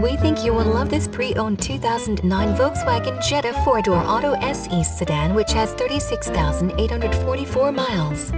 We think you will love this pre-owned 2009 Volkswagen Jetta 4-door auto SE sedan which has 36,844 miles.